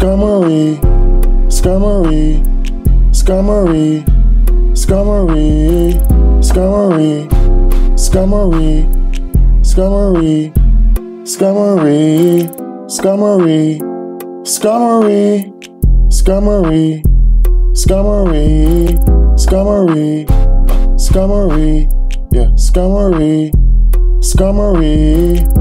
Scummery, scummery, scummery, scummery, scummery, scummery, scummery, scummery, scummery, scummery, scummery, scummery, scummery, scummery, yeah, scummery, scummery.